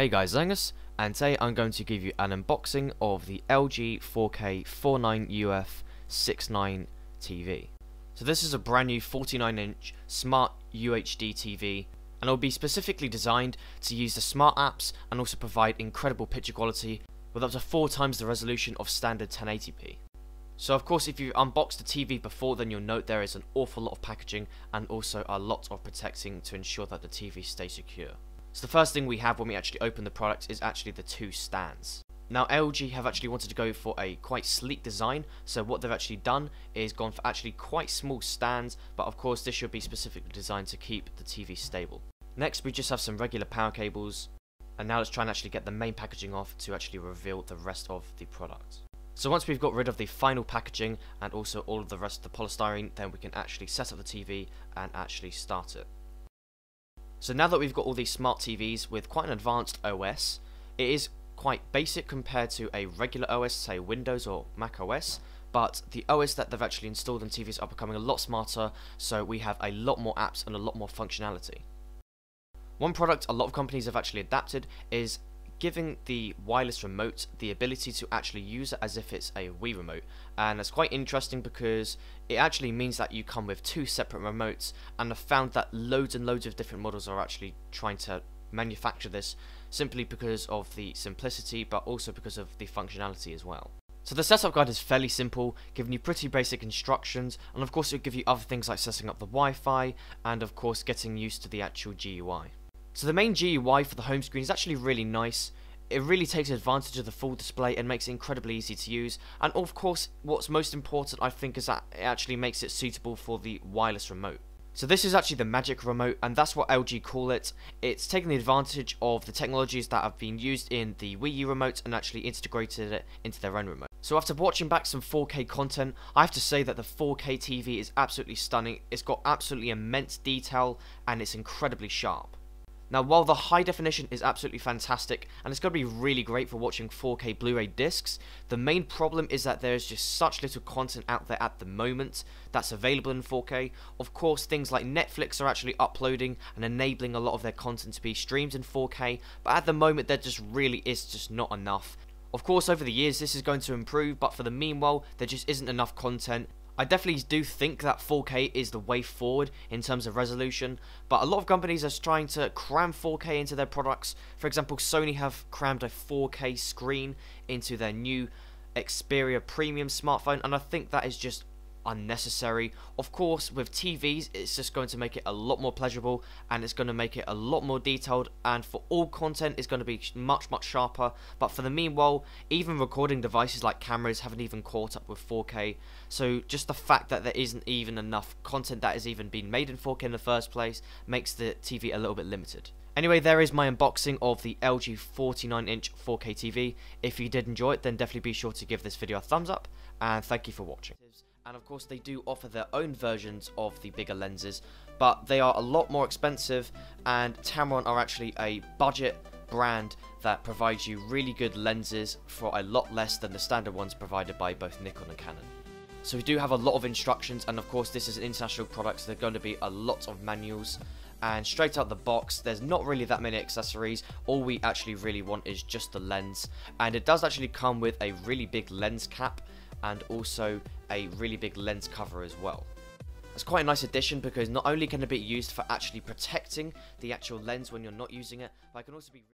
Hey guys, Zangus, and today I'm going to give you an unboxing of the LG 4K 49UF 69 TV. So this is a brand new 49 inch smart UHD TV and it will be specifically designed to use the smart apps and also provide incredible picture quality with up to 4 times the resolution of standard 1080p. So of course if you've unboxed the TV before then you'll note there is an awful lot of packaging and also a lot of protecting to ensure that the TV stays secure. So the first thing we have when we actually open the product is actually the two stands. Now LG have actually wanted to go for a quite sleek design, so what they've actually done is gone for actually quite small stands, but of course this should be specifically designed to keep the TV stable. Next we just have some regular power cables, and now let's try and actually get the main packaging off to actually reveal the rest of the product. So once we've got rid of the final packaging and also all of the rest of the polystyrene, then we can actually set up the TV and actually start it. So now that we've got all these smart TVs with quite an advanced OS, it is quite basic compared to a regular OS, say Windows or Mac OS, but the OS that they've actually installed on TVs are becoming a lot smarter, so we have a lot more apps and a lot more functionality. One product a lot of companies have actually adapted is giving the wireless remote the ability to actually use it as if it's a Wii remote and that's quite interesting because it actually means that you come with two separate remotes and I've found that loads and loads of different models are actually trying to manufacture this simply because of the simplicity but also because of the functionality as well. So the setup guide is fairly simple, giving you pretty basic instructions, and of course it'll give you other things like setting up the Wi-Fi, and of course getting used to the actual GUI. So the main GUI for the home screen is actually really nice. It really takes advantage of the full display and makes it incredibly easy to use. And of course, what's most important I think is that it actually makes it suitable for the wireless remote. So this is actually the Magic Remote, and that's what LG call it. It's taken the advantage of the technologies that have been used in the Wii U remote and actually integrated it into their own remote. So after watching back some 4K content, I have to say that the 4K TV is absolutely stunning. It's got absolutely immense detail, and it's incredibly sharp. Now, while the high definition is absolutely fantastic, and it's going to be really great for watching 4K Blu-ray discs, the main problem is that there is just such little content out there at the moment that's available in 4K. Of course, things like Netflix are actually uploading and enabling a lot of their content to be streamed in 4K, but at the moment there just really is just not enough. Of course, over the years this is going to improve, but for the meanwhile, there just isn't enough content, I definitely do think that 4K is the way forward in terms of resolution, but a lot of companies are trying to cram 4K into their products. For example, Sony have crammed a 4K screen into their new Xperia premium smartphone, and I think that is just unnecessary. Of course, with TVs, it's just going to make it a lot more pleasurable and it's going to make it a lot more detailed and for all content, it's going to be much, much sharper. But for the meanwhile, even recording devices like cameras haven't even caught up with 4K. So just the fact that there isn't even enough content that has even been made in 4K in the first place makes the TV a little bit limited. Anyway, there is my unboxing of the LG 49-inch 4K TV. If you did enjoy it, then definitely be sure to give this video a thumbs up, and thank you for watching and of course they do offer their own versions of the bigger lenses but they are a lot more expensive and Tamron are actually a budget brand that provides you really good lenses for a lot less than the standard ones provided by both Nikon and Canon. So we do have a lot of instructions and of course this is an international product so there are going to be a lot of manuals. And straight out the box there's not really that many accessories. All we actually really want is just the lens. And it does actually come with a really big lens cap and also a really big lens cover as well. It's quite a nice addition because not only can it be used for actually protecting the actual lens when you're not using it, but it can also be